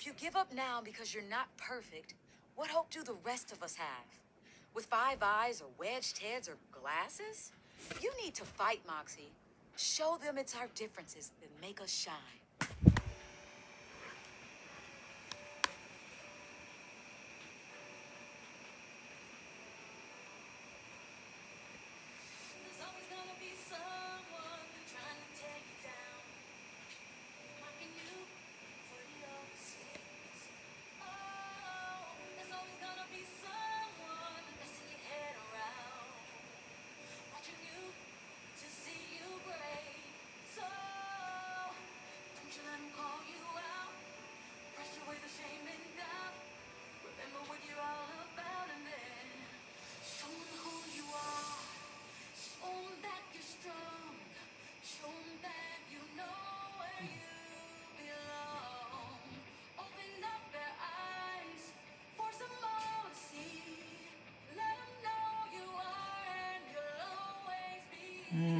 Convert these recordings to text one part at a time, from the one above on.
If you give up now because you're not perfect, what hope do the rest of us have? With five eyes or wedged heads or glasses? You need to fight, Moxy. Show them it's our differences that make us shine. Mm.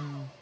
Mm.